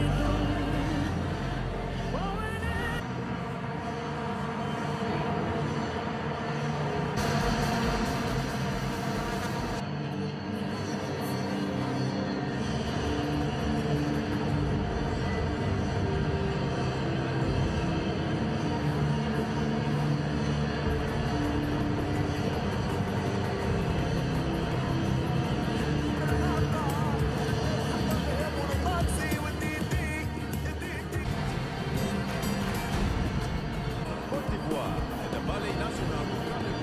Everybody Bois et de Ballet National